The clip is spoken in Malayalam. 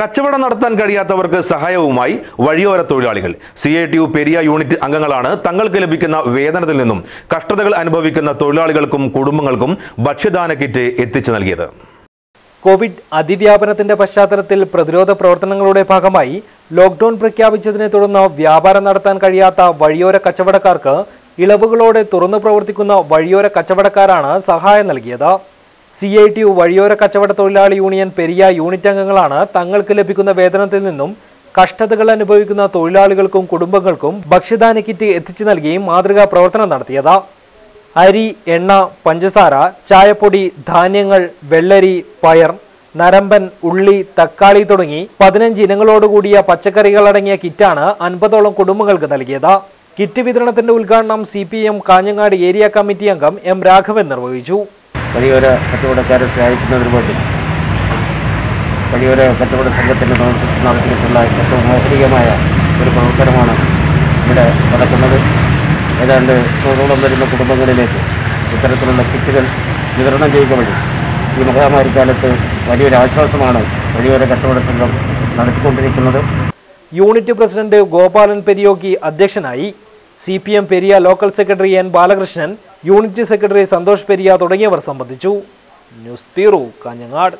കച്ചവടം നടത്താൻ കഴിയാത്തവർക്ക് സഹായവുമായി വഴിയോര തൊഴിലാളികൾ. C I T U Periya unit അംഗങ്ങളാണ് തങ്ങൾക്ക് ലഭിക്കുന്ന വേതനത്തിൽ നിന്നും കഷ്ടതകൾ അനുഭവിക്കുന്ന തൊഴിലാളികൾക്കും കുടുംബങ്ങൾക്കും ഭക്ഷ്യദാന കിറ്റ് എത്തിച്ചു നൽകിയത്. കോവിഡ് അതിവ്യാപനത്തിന്റെ പശ്ചാത്തലത്തിൽ പ്രതിരോധ പ്രവർത്തനങ്ങളുടെ ഭാഗമായി ലോക്ഡൌൺ പ്രഖ്യാപിച്ചതിനെ തുടർന്ന് വ്യാപാരം നടത്താൻ കഴിയാത്ത വഴിയോര കച്ചവടക്കാർക്ക് ഇളവുകളോടെ തുറന്നു പ്രവർത്തിക്കുന്ന വഴിയോര കച്ചവടക്കാരാണ് സഹായം നൽകിയത്. സി ഐ ടി യു വഴിയോര കച്ചവട തൊഴിലാളി യൂണിയൻ പെരിയ യൂണിറ്റ് അംഗങ്ങളാണ് തങ്ങൾക്ക് ലഭിക്കുന്ന വേതനത്തിൽ നിന്നും കഷ്ടതകൾ അനുഭവിക്കുന്ന തൊഴിലാളികൾക്കും കുടുംബങ്ങൾക്കും ഭക്ഷ്യദാന കിറ്റ് എത്തിച്ചു നൽകി മാതൃകാ പ്രവർത്തനം നടത്തിയത്. അരി എണ്ണ പഞ്ചസാര ചായപ്പൊടി ധാന്യങ്ങൾ വെള്ളരി പയർ നരമ്പൻ ഉള്ളി തക്കാളി തുടങ്ങി പതിനഞ്ച് ഇനങ്ങളോടുകൂടിയ പച്ചക്കറികളടങ്ങിയ കിറ്റാണ് അൻപതോളം കുടുംബങ്ങൾക്ക് നൽകിയത്. കിറ്റ് വിതരണത്തിന്റെ ഉദ്ഘാടനം C P M Kanhangad area committee അംഗം എം രാഘവൻ നിർവഹിച്ചു. വഴിയോര കച്ചവടക്കാരെ സഹായിക്കുന്നതിന് വേണ്ടി വഴിയോര കച്ചവട സംഘത്തിന്റെ നേതൃത്വത്തിൽ നടത്തിയിട്ടുള്ള ഏറ്റവും മോഹനീയമായ ഒരു പ്രവർത്തനമാണ് ഇവിടെ നടക്കുന്നത്. ഏതാണ്ട് നൂറോളം വരുന്ന കുടുംബങ്ങളിലേക്ക് ഇത്തരത്തിലുള്ള കിറ്റുകൾ വിതരണം ചെയ്യുക വഴി ഈ മഹാമാരി കാലത്ത് വലിയൊരു ആശ്വാസമാണ് വഴിയോര കച്ചവട സംഘം നടത്തിക്കൊണ്ടിരിക്കുന്നത്. യൂണിറ്റ് പ്രസിഡന്റ് ഗോപാലൻ പെരിയോക്കി അധ്യക്ഷനായി C P M Periya local secretary N Balakrishnan unit secretary Santhosh Periya തുടങ്ങിയവർ സംബന്ധിച്ചു. News bureau Kanhangad.